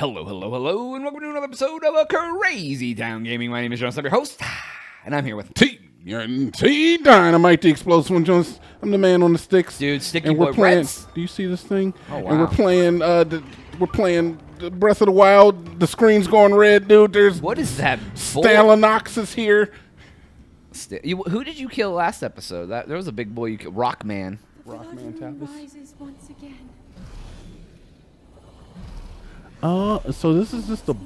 Hello, hello, hello, and welcome to another episode of a Crazy Town Gaming. My name is John, I'm your host, and I'm here with T. You're T. Dinomight, the explosive one, Jonas. I'm the man on the sticks. dude Sticky and we're playing. Reds. Do you see this thing? Oh, wow. And we're playing. Uh, the, we're playing Breath of the Wild. The screen's going red, dude. There's What is that? bull- Stalnox is here. St- you- who did you kill last episode? That there was a big boy you killed, Rockman. Rockman The moon Tapas. Again. Uh, so this is just a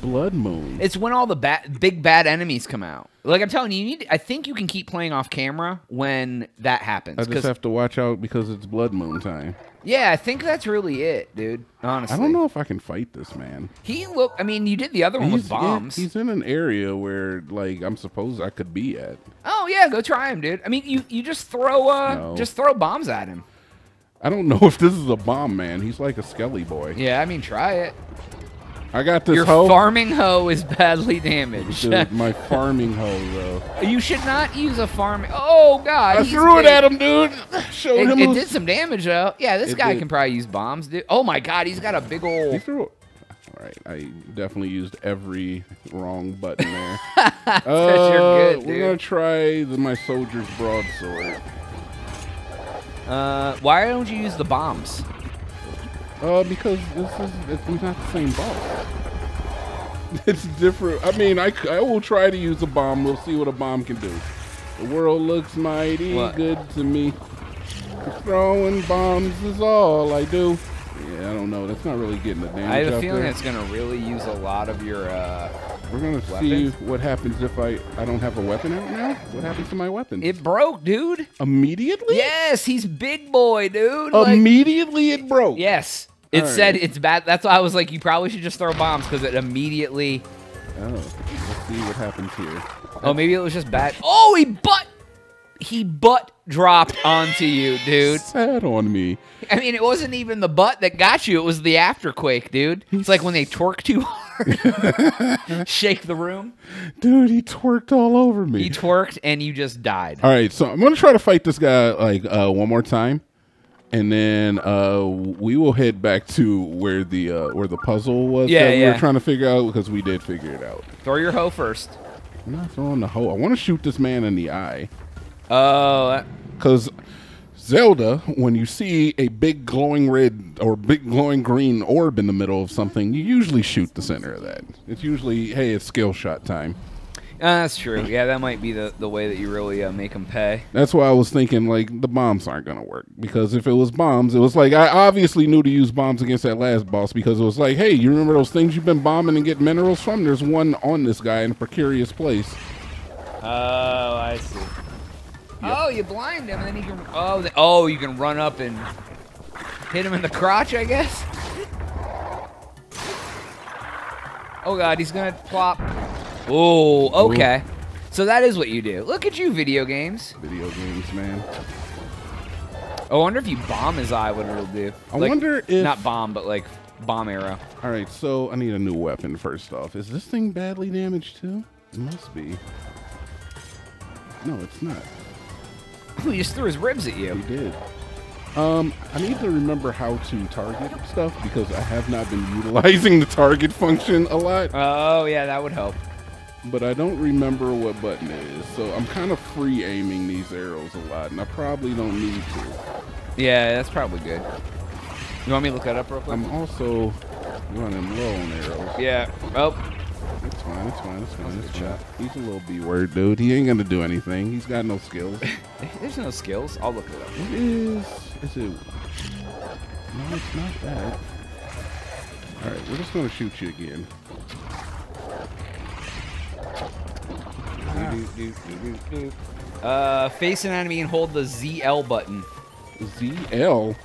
blood moon. It's when all the bad, big bad enemies come out. Like I'm telling you, you need. I think you can keep playing off camera when that happens. I just have to watch out because it's blood moon time. yeah, I think that's really it, dude. Honestly, I don't know if I can fight this man. He look. I mean, you did the other one with He's- yeah, bombs. he's in an area where, like, I'm supposed I could be at. oh yeah, go try him, dude. I mean, you you just throw uh No. just throw bombs at him. I don't know if this is a bomb man. He's like a skelly boy. Yeah, I mean, try it. I got this Your hoe. farming hoe is badly damaged. Dude, my farming hoe, though. you should not use a farming. Oh God! I threw it big. at him, dude. Showed It, him. it did some damage though. Yeah, this It guy did. can probably use bombs, dude. Oh my God, he's got a big He old. threw. All right, I definitely used every wrong button there. Uh, good, We're gonna try the, my soldier's broadsword. Uh, why don't you use the bombs? Uh, because this is it's not the same boss. It's different. I mean, I, I will try to use a bomb. We'll see what a bomb can do. The world looks mighty What? good to me. Throwing bombs is all I do. Yeah, I don't know. That's not really getting the damage I have a feeling there. it's gonna really use a lot of your. uh We're gonna see what happens if I I don't have a weapon out now. What happens to my weapon? It broke, dude. immediately. Yes, he's big boy, dude. Like, Immediately it broke. yes. It All said right. it's bad. That's why I was like, you probably should just throw bombs because it immediately. Oh, let's see what happens here. Oh, maybe it was just bad. Oh, he butt. He butt dropped onto you, dude. Sad on me. I mean, it wasn't even the butt that got you. It was the afterquake, dude. It's like when they twerk too hard, shake the room. Dude, he twerked all over me. He twerked and you just died. All right, so I'm gonna try to fight this guy like uh, one more time, and then uh, we will head back to where the uh, where the puzzle was Yeah, that we yeah. were trying to figure out because we did figure it out. Throw your hoe first. I'm not throwing the hoe. I want to shoot this man in the eye Oh, because Zelda, when you see a big glowing red or big glowing green orb in the middle of something, you usually shoot the center of that. It's usually hey, it's skill shot time. uh, that's true. Yeah, that might be the, the way that you really uh, make them pay. That's why I was thinking like the bombs aren't gonna work because if it was bombs, it was like I obviously knew to use bombs against that last boss because it was like, hey, you remember those things you've been bombing and getting minerals from? There's one on this guy in a precarious place. Oh, I see. Oh, you blind him, and then he can. Oh, the, oh, you can run up and hit him in the crotch, I guess. Oh God, he's gonna plop. Oh, okay. So that is what you do. Look at you, video games. Video games, man. I wonder if you bomb his eye, what it'll do. I Like, wonder if not bomb, but like bomb arrow. All right, so I need a new weapon first off. Is this thing badly damaged too? It must be. No, it's not. He just threw his ribs at you. He did. Um, I need to remember how to target stuff because I have not been utilizing the target function a lot. Oh yeah, that would help. but I don't remember what button it is. So I'm kind of free aiming these arrows a lot, and I probably don't need to. Yeah, that's probably good. You want me to look that up real quick? I'm also running low on arrows. yeah. Oh, It's fine, it's fine, it's fine, it's fine. He's a little B word dude. He ain't gonna do anything. He's got no skills. there's no skills. I'll look it up. what is is it? No, it's not that. Alright, we're just gonna shoot you again. Uh, face an enemy and hold the ZL button. ZL.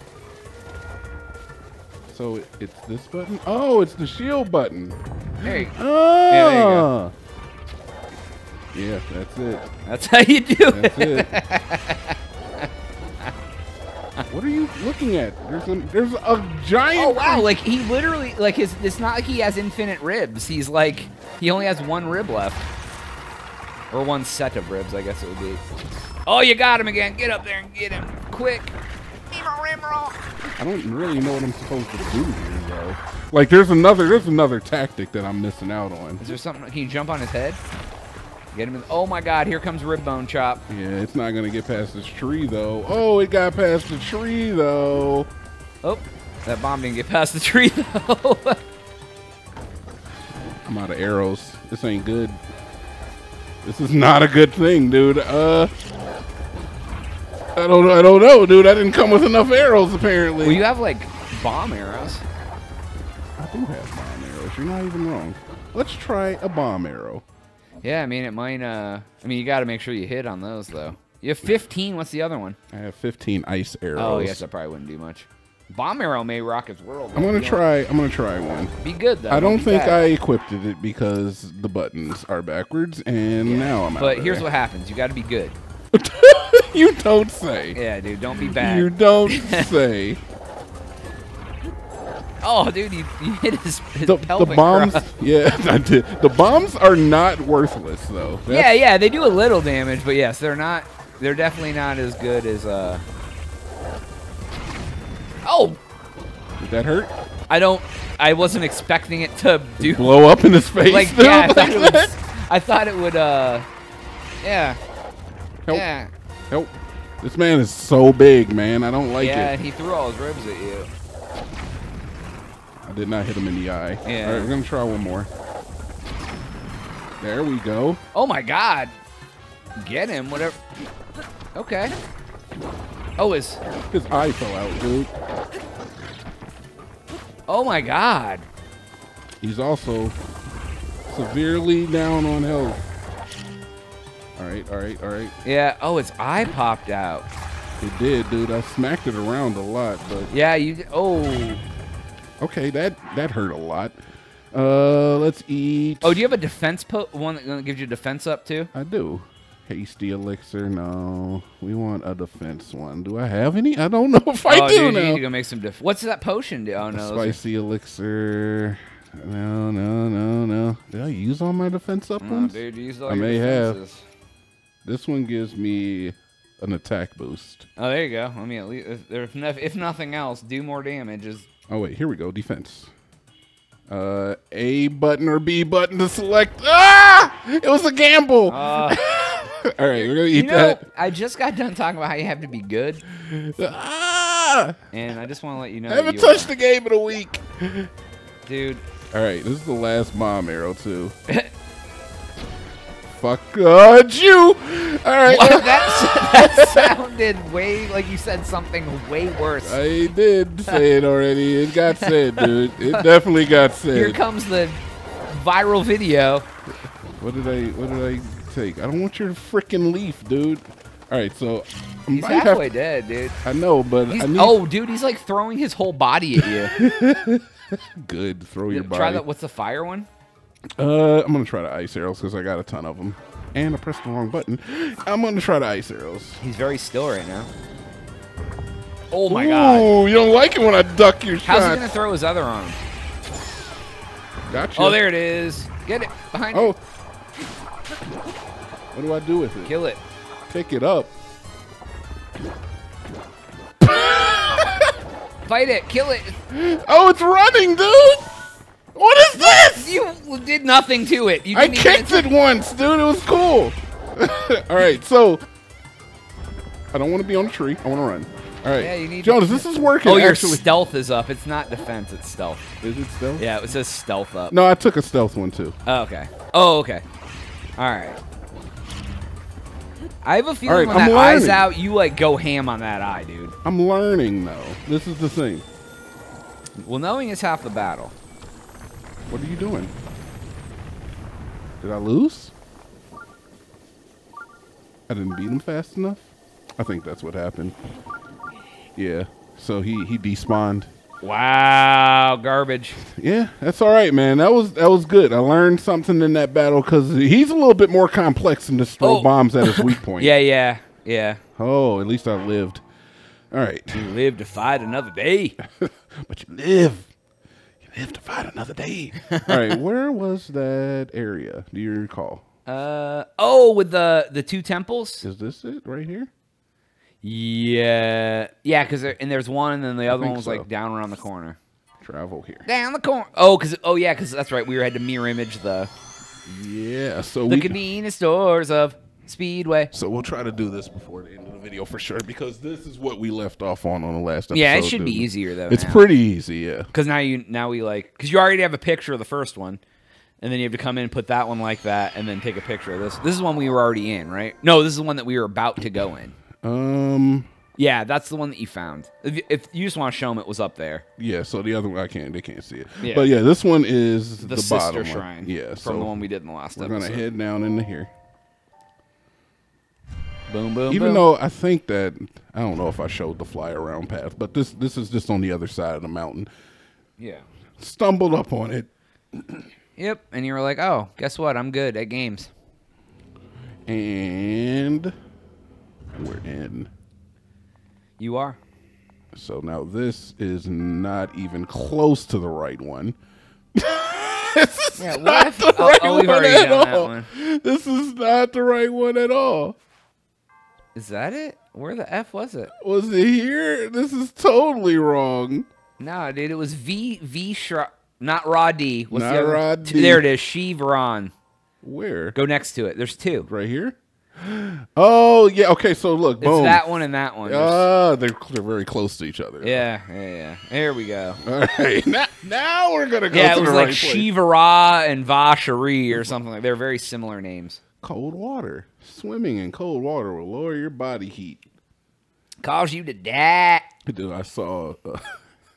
So it's this button? Oh, it's the shield button. There you Oh. there you go. Yeah, that's it. That's how you do That's it. it. what are you looking at? There's a there's a giant. Oh wow! Like he literally, like his. It's not like he has infinite ribs. He's like he only has one rib left, or one set of ribs, I guess it would be. Oh, you got him again! Get up there and get him quick! Need my Rimrock. I don't really know what I'm supposed to do here, though. Like, there's another, there's another tactic that I'm missing out on. Is there something? Can you jump on his head? Get him. In, oh my God! Here comes Ribbone Chop. Yeah, it's not gonna get past this tree though. Oh, it got past the tree though. Oh, that bomb didn't get past the tree though. I'm out of arrows. This ain't good. This is not a good thing, dude. Uh, I don't, I don't know, dude. I didn't come with enough arrows apparently. well, you have like bomb arrows. I do have bomb arrows. You're not even wrong. Let's try a bomb arrow. Yeah, I mean it might. Uh, I mean you got to make sure you hit on those though. You have 15. What's the other one? I have 15 ice arrows. Oh yes, that probably wouldn't do much. Bomb arrow may rock his world. I'm gonna Be- try. I'm gonna try one. Be good though. I don't think bad. I equipped it because the buttons are backwards, and now I'm out. But here's there. what happens. You got to be good. you don't say. Yeah, dude. Don't be bad. You don't say. Oh, dude, you, you hit his, his The, the bombs, yeah, I did. The bombs are not worthless though. Yeah, That's- yeah, they do a little damage, but yes, they're not. They're definitely not as good as. uh Oh, Did that hurt? I don't. I wasn't expecting it to do. Blow up in his face. Like, yeah, I thought like it would. I thought it would. Uh, yeah, Help! yeah, Help! This man is so big, man. I don't like yeah. it. Yeah, he threw all his ribs at you. I did not hit him in the eye. Yeah. All right, we're gonna try one more. There we go. Oh my God! Get him, whatever. Okay. Oh, his. His eye fell out, dude. Oh my God! He's also severely down on health. All right, all right, all right. Yeah. Oh, its eye popped out. It did, dude. I smacked it around a lot, but Yeah. You. Oh. okay, that that hurt a lot. Uh, let's eat. Oh, do you have a defense po- one that gives you defense up too? I do. Hasty elixir. No, we want a defense one. Do I have any? I don't know if I oh, do dude, you need to go make some def- What's that potion do? Oh no. are- spicy elixir. No, no, no, no. Did I use all my defense up No, ones? dude, you used all I may have. This one gives me an attack boost. Oh, there you go. I mean, at least if, if, no- if nothing else, do more damage. Is Oh wait, here we go. Defense. Uh, A button or B button to select. Ah! It was a gamble. uh, All right, we're gonna you eat know, that. I just got done talking about how you have to be good, Ah! and I just want to let you know. I haven't you touched are. the game in a week. dude. All right, this is the last bomb arrow too. Fuck uh, you. All right. What? that that sounded way like you said something way worse. I did say it already. It got said, dude. It definitely got said. Here comes the viral video. What did I? What did I take? I don't want your freaking leaf, dude. All right, so I He's might have- halfway dead, dude. I know, but I oh, dude, he's like throwing his whole body at you. good. Throw your Try body. that. What's the fire one? Uh, I'm gonna try the ice arrows because I got a ton of them, and I pressed the wrong button. I'm gonna try the ice arrows. He's very still right now. Oh my god. Ooh, you don't like it when I duck your How's he gonna throw his other arm? Gotcha. Oh, there it is. Get it behind Oh. you. What do I do with it? Kill it. Pick it up. Fight it. Kill it. Oh, it's running, dude. What is this? You did nothing to it. You I kicked it once, dude. It was cool. All right, so I don't want to be on a tree. I want to run. All right, Yeah, you need to- Jonas. This is working. Oh, your actually. stealth is up. It's not defense. It's stealth. is it stealth? Yeah, it says stealth up. No, I took a stealth one too. Oh, okay. Oh, okay. All right. I have a feeling right, when I'm that eye's out, you like go ham on that eye, dude. I'm learning though. This is the thing. Well, knowing is half the battle. What are you doing? Did I lose? I didn't beat him fast enough. I think that's what happened. Yeah. So he he despawned. Wow, garbage. Yeah, that's all right, man. That was that was good. I learned something in that battle because he's a little bit more complex than just throw Oh. bombs at his weak point. Yeah, yeah, yeah. Oh, at least I lived. All right, You live to fight another day. but you live. You live to fight another day. all right, where was that area? Do you recall? Uh oh, with the the two temples. Is this it right here? Yeah, yeah, because and there's one, and then the other one was so. like down around the corner. Travel here. Down the corner. Oh, because oh yeah, because that's right. We had to mirror image the Yeah. So we. the we. convenience stores of Speedway. So we'll try to do this before the end of the video for sure because this is what we left off on on the last episode. Yeah, it should be easier though. It's now. pretty easy, yeah. Because now you now we like because you already have a picture of the first one, and then you have to come in and put that one like that, and then take a picture of this. This is one we were already in, right? No, this is the one that we were about to go in. Um. Yeah, that's the one that you found. If, you- if you just want to show them, it was up there. Yeah. So the other one I can't. They can't see it. Yeah. But yeah, this one is The, the, sister bottom one. shrine. Yeah. from so the one we did in the last we're episode. gonna head down into here. Boom, boom, Even boom. though I think that I don't know if I showed the fly around path, but this this is just on the other side of the mountain. yeah. Stumbled up on it, Yep. And you were like, oh, guess what? I'm good at games. and we're in. You are. So now this is not even close to the right one. Yeah. What if? The oh, right oh, we've one at all. one. This is not the right one at all. Is that it? Where the f was it? Was it here? This is totally wrong. No, dude, it was V V Shra not Raw D. What's Not the other? Raw D. There it is. Shivaron. Where? Go next to it. There's two. Right here? Oh yeah. Okay. So look, It's boom. that one and that one. Ah, they're they're very close to each other. yeah, yeah, yeah. There we go. All right. Now, now we're gonna go Yeah, to it was like right. Shivara and Vashari or something like. They're very similar names. Cold water. Swimming in cold water will lower your body heat. Cause you to die. Dude, I saw. Uh,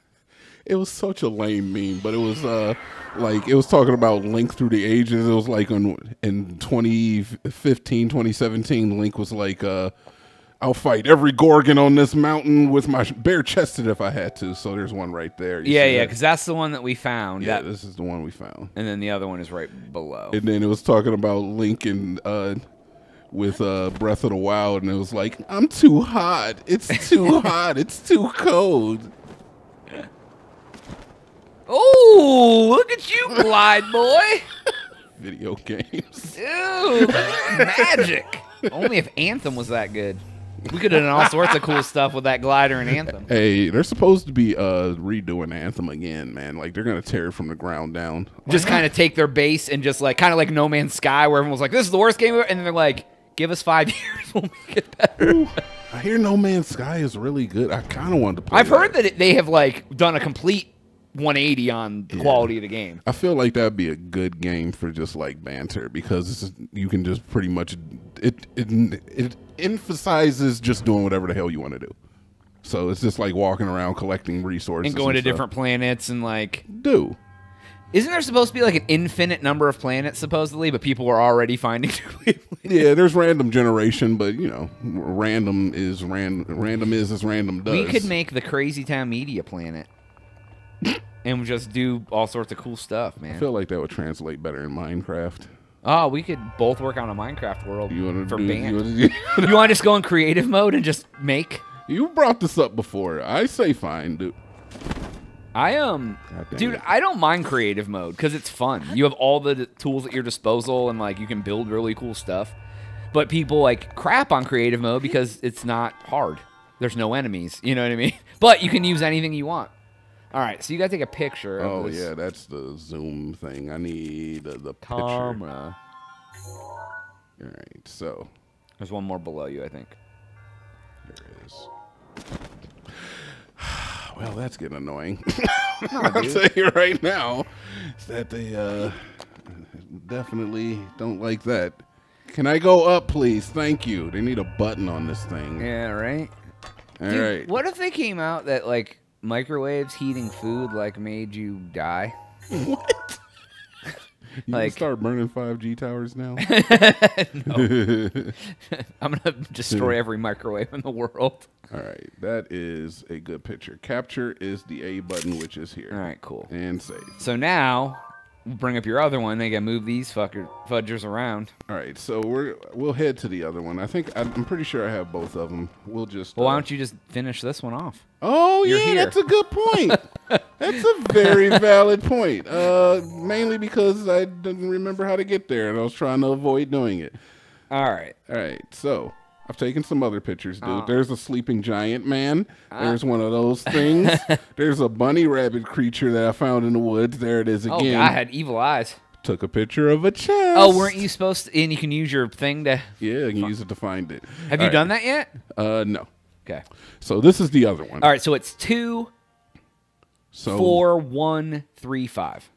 it was such a lame meme, but it was uh like it was talking about Link through the ages. It was like on in 2015, 2017, Link was like, uh, "I'll fight every Gorgon on this mountain with my bare chested if I had to." So there's one right there. You Yeah, yeah, that? because that's the one that we found. yeah. that, This is the one we found. and then the other one is right below. And then it was talking about Link and uh, with uh, Breath of the Wild, and it was like, "I'm too hot. It's too hot. It's too cold." Oh, look at you, glide boy. Video games. Dude, magic. Only if Anthem was that good. We could have done all sorts of cool stuff with that glider and Anthem. Hey, they're supposed to be uh redoing Anthem again, man. Like they're gonna tear it from the ground down. Just kind of take their base and just like, kind of like No Man's Sky, where everyone was like, this is the worst game ever. And then they're like, give us five years, we'll make it better. Ooh, I hear No Man's Sky is really good. I kind of wanted to play. I've heard that it, they have like done a complete 180 on the Yeah. quality of the game. I feel like that'd be a good game for just like banter because you can just pretty much it it it emphasizes just doing whatever the hell you want to do. So it's just like walking around collecting resources And going to stuff. different planets and like, do. isn't there supposed to be like an infinite number of planets supposedly, but people are already finding Yeah, there's random generation, but you know, random is ran random is as random does. We could make the Crazy Town Media Planet and just do all sorts of cool stuff, man. I feel like that would translate better in Minecraft. Oh, we could both work on a Minecraft world You want to for do? band. You, wanna- You want to just go in creative mode and just make? you brought this up before. I say fine, dude. I um, dude, it. I don't mind creative mode because it's fun. You have all the tools at your disposal and like you can build really cool stuff. But people like crap on creative mode because it's not hard. There's no enemies. You know what I mean? But you can use anything you want. All right, so you gotta take a picture. Of Oh this yeah, that's the zoom thing. I need uh, the picture. camera. All right, so There's one more below you, I think. there it is. Well, that's getting annoying. I'll dude. tell you right now, is that they uh, definitely don't like that. Can I go up, please? Thank you. They need a button on this thing. Yeah, right. All right. Dude, What if they came out that like microwaves heating food like made you die? What? You Like- start burning 5G towers now. I'm gonna destroy every microwave in the world. All right, that is a good picture. Capture is the A button, which is here. All right, cool. And save. So now bring up your other one. They gotta move these fucker fudgers around. All right, so we're we'll head to the other one. I think I'm pretty sure I have both of them. We'll just. Well, uh, why don't you just finish this one off? Oh You're yeah, here. that's a good point. that's a very valid point. Uh, mainly because I didn't remember how to get there, and I was trying to avoid doing it. All right. All right, so I've taken some other pictures, dude. Oh. There's a sleeping giant man. Ah. There's one of those things. There's a bunny rabbit creature that I found in the woods. There it is Oh, again. God, I had evil eyes. Took a picture of a chest. Oh, weren't you supposed to? And you can use your thing to. Yeah, you can use it to find it. Have you done that yet? Uh, no. Okay. So this is the other one. All right, so it's two, so four, one, three, five.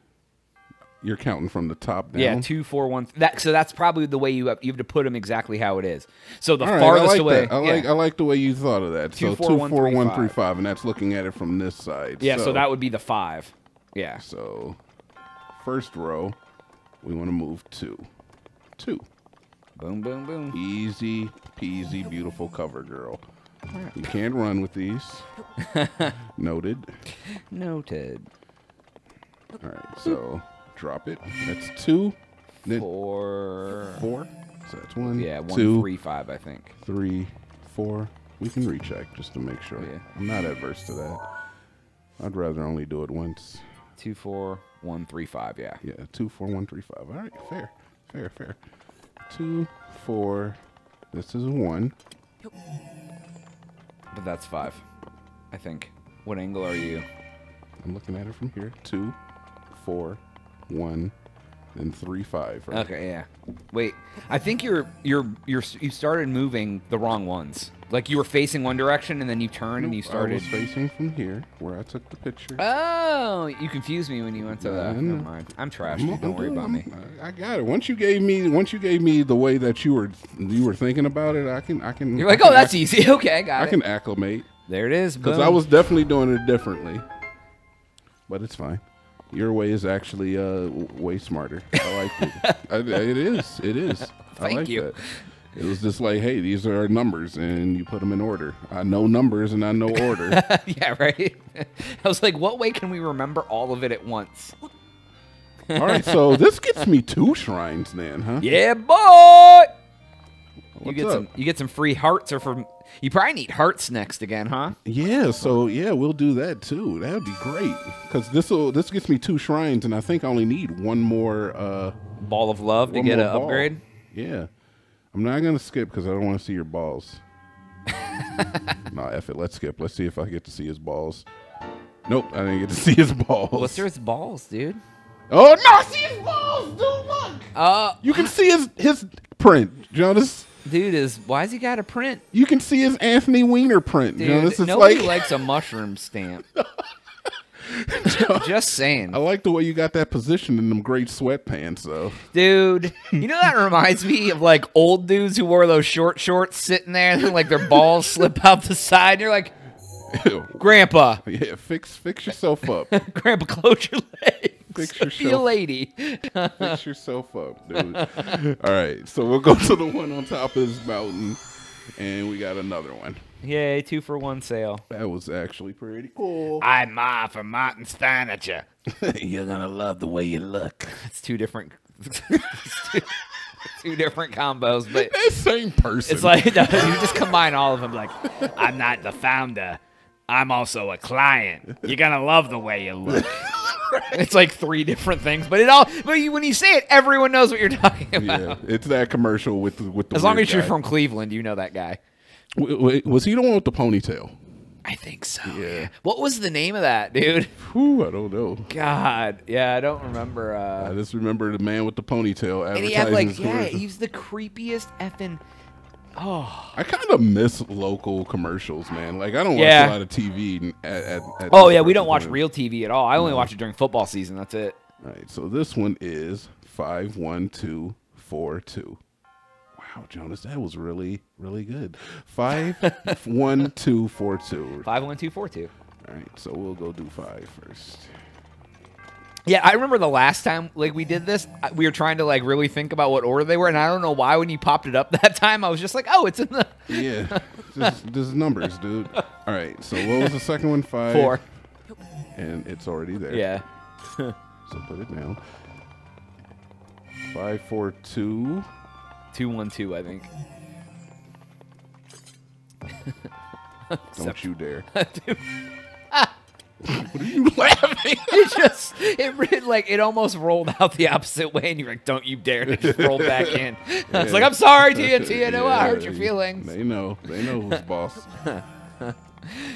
You're counting from the top down. Yeah, two, four, one. That so that's probably the way you have, you have to put them exactly how it is. So the All right, farthest I like away. That. I yeah. like I like the way you thought of that. Two, so four, two, one, four, three, one, five. three, five, and that's looking at it from this side. yeah, so that would be the five. Yeah. So, first row, we want to move two. Two. Boom, boom, boom. Easy peasy, beautiful cover girl. You can't run with these. Noted. Noted. All right, so drop it. That's two. Then Four. four. So that's one. Yeah, one, two, three, five. I think. three, four. We can recheck just to make sure. Yeah. I'm not adverse to that. I'd rather only do it once. Two, four, one, three, five. Yeah. Yeah, two, four, one, three, five. All right, fair, fair, fair. Two, four. This is a one. But that's five. I think. What angle are you? I'm looking at it from here. Two, four, one, then three, five. Right? Okay, yeah. Wait, I think you're you're you're you started moving the wrong ones. Like you were facing one direction and then you turned and you I started. was facing from here, where I took the picture. Oh, you confused me when you went to Yeah, that. I Never mind. I'm trash. I'm- Don't I'm worry doing- about me. I'm- I I got it. Once you gave me, once you gave me the way that you were, you were thinking about it. I can, I can. You're like, oh, can oh, that's easy. Okay, I got I it. can acclimate There it is. because. I was definitely doing it differently, but it's fine. Your way is actually uh, way smarter. I like it. I, it is. It is. I Thank like you. That. It was just like, hey, these are our numbers, and you put them in order. I know numbers and I know order. yeah, right. I was like, what way can we remember all of it at once? All right, so this gets me two shrines, then, huh? Yeah, boy. You get up? some. You get some free hearts, or from. You probably need hearts next again, huh? Yeah, so yeah, we'll do that too. That would be great because this will this gets me two shrines, and I think I only need one more. uh Ball of love to get more an ball. upgrade. Yeah, I'm not gonna skip because I don't want to see your balls. no, F it. Let's skip. Let's see if I get to see his balls. Nope, I didn't get to see his balls. What's his balls, dude? Oh no, I see his balls, dude. Look, Uh, you can see his his print, Jonas. Dude, is why's he got a print? You can see his Anthony Weiner print, Dude, Jonas. It's nobody like likes a mushroom stamp. Just saying, I like the way you got that position in them great sweatpants, though. dude. You know that reminds me of like old dudes who wore those short shorts, sitting there, and like their balls slip out the side. You're like, Grandpa, yeah, fix fix yourself up. Grandpa, close your legs. Fix Be a lady. fix yourself up, dude. All right, so we'll go to the one on top of this mountain, and we got another one. Yay, two for one sale. That was actually pretty cool. I'm Ma from Martin's Furniture. You're gonna love the way you look. It's two different, it's two, two different combos, but That same person. it's like no, you just combine all of them. Like, I'm not the founder. I'm also a client. You're gonna love the way you look. It's like three different things, but it all. But you, when you say it, everyone knows what you're talking about. yeah, it's that commercial with the, with the. As long as you're from Cleveland, you know that guy. W- w- was he the one with the ponytail? I think so. Yeah. What was the name of that, dude? Whew, I don't know. God, yeah, I don't remember. Uh... I just remember the man with the ponytail and advertising he had like, yeah, he's the creepiest effing. Oh, I kind of miss local commercials, man. Like I don't Yeah. watch a lot of TV. At, at, at oh yeah, we don't watch real TV at all. I only watch it during football season. That's it. All right, so this one is five one two four two. Wow, Jonas, that was really really good. Five one two four two. Five one two four two. All right, so we'll go do five first. Yeah, I remember the last time like we did this, we were trying to like really think about what order they were, and I don't know why when you popped it up that time, I was just like, oh, it's in the Yeah, just, just numbers, dude. All right, so what was the second one? Five. four. And it's already there. Yeah. So put it down. Five four two. Two one two, I think. Don't you dare. What are you laughing? It just it like it almost rolled out the opposite way, and you're like, "Don't you dare!" And it just rolled back in. I was like, "I'm sorry, TNT. I know I hurt your feelings. They know. They know who's boss.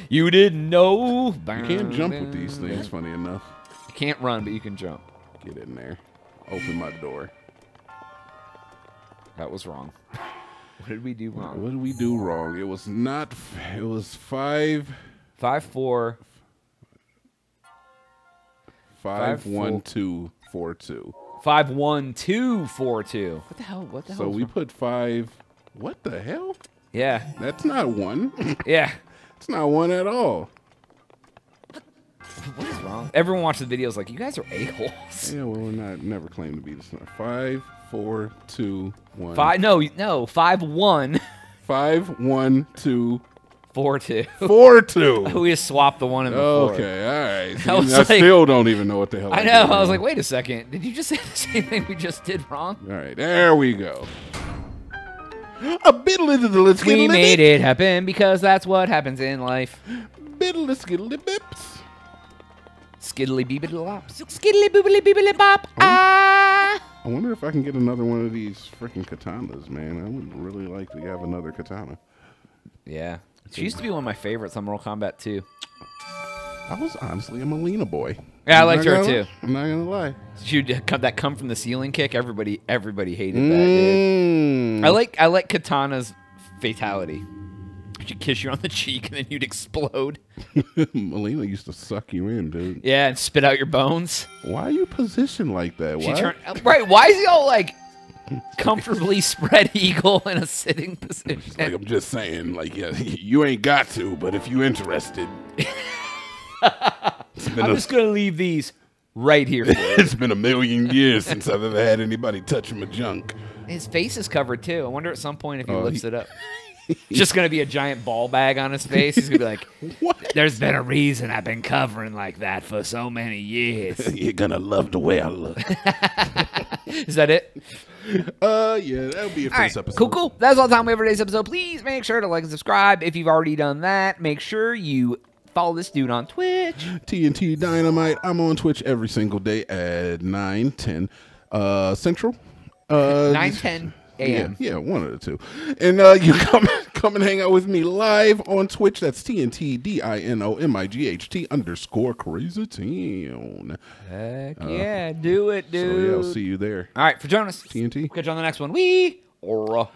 You didn't know." You can't jump with these things. Funny enough. You can't run, but you can jump. Get in there. Open my door. That was wrong. What did we do wrong? What did we do wrong? It was not. It was five, Five four. Five, Five, one, four. two, four, two. Five one two four two. What the hell? What the hell? So hell? we put five. What the hell? yeah, That's not one. yeah. it's not one at all. What is wrong? Everyone watches the videos like you guys are a holes. Yeah, well, we're not never claim to be this. Five, four, two, one. Five. No, no. Five one Five, one, two, four two. four, two. we just swapped the one and the four. Okay, all right. See, I like- still don't even know what the hell. I know. I was like, wait a second. Did you just say the same thing we just did wrong? all right, there we go. A bit of the let's We made it happen because that's what happens in life. Let's get bips. Skiddly beebly lop. Skiddly boobly beebly bop. Ah. I wonder if I can get another one of these freaking katanas, man. I would really like to have another katana. Yeah. She used to be one of my favorites on Mortal Kombat 2. I was honestly a Mileena boy. Yeah, I liked her too. I'm not gonna lie. She'd come that come from the ceiling kick. Everybody, everybody hated that. Dude. Mm. I like, I like Kitana's fatality. She'd kiss you on the cheek and then you'd explode. Mileena used to suck you in, dude. Yeah, and spit out your bones. Why are you positioned like that? Why? turned right. Why is he all like comfortably spread eagle in a sitting position? like I'm just saying, like yeah, you ain't got to, but if you interested, I'm a, just gonna leave these right here. It's been a million years since I've ever had anybody touch my junk. His face is covered too. I wonder at some point if he Oh, lifts he- it up. just gonna be a giant ball bag on his face. He's gonna be like, What? "There's been a reason I've been covering like that for so many years." You're gonna love the way I look. Is that it? Uh, yeah, that'll be it for All right, this episode. cool, cool. That's all the time we have for today's episode. Please make sure to like and subscribe if you've already done that. Make sure you follow this dude on Twitch. TNT Dinomight. I'm on Twitch every single day at 9, 10 uh, Central. Uh, 9, 10 a.m. Yeah, yeah, one of the two. And uh, you come come and hang out with me live on Twitch. That's TNT D I N O M I G H T underscore Crazy Town. Heck yeah, do it, dude. So yeah, I'll see you there. All right, for Jonas. TNT. Catch you on the next one. We or a